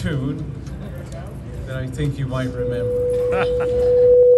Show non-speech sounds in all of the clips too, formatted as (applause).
tune that I think you might remember. (laughs)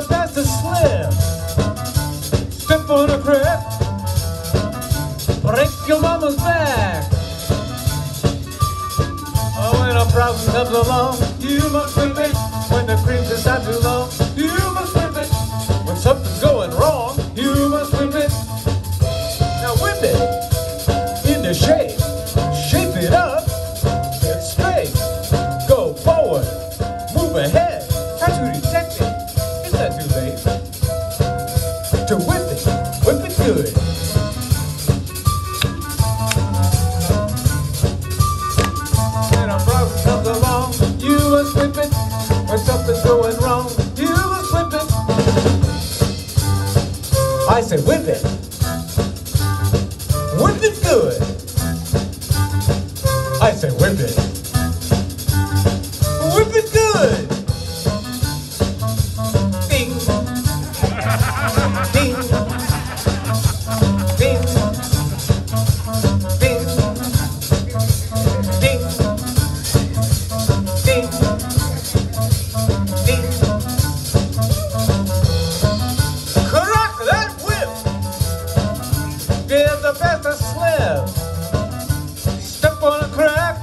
the fast a slip. Step on a crack. Break your mama's back. Oh, when a problem comes along, you must whip good. When a problem comes along, you whip it. When something's going wrong, you whip it. I say whip it. Whip it good. I say whip it. Whip it good. Give the best a slip. Step on a crack.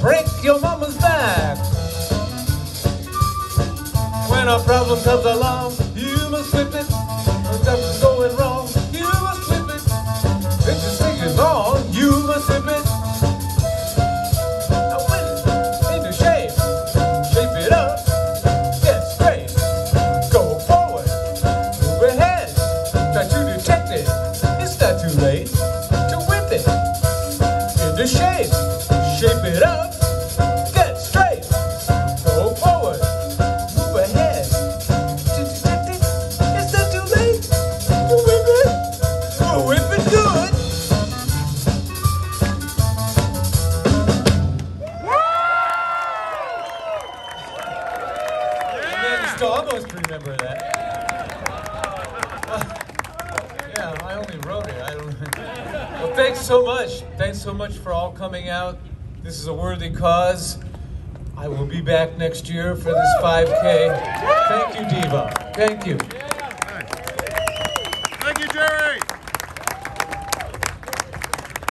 Break your mama's back. When a problem comes along, you must slip it. It up. Get straight. Go forward. Move ahead. To detect it. It's not too late to whip it. Oh, whip it good. Man, you still almost remember that. (laughs) Yeah, I only wrote it. I don't. (laughs) Well, thanks so much. Thanks so much for all coming out. This is a worthy cause. I will be back next year for this 5K. Thank you, Deva. Thank you.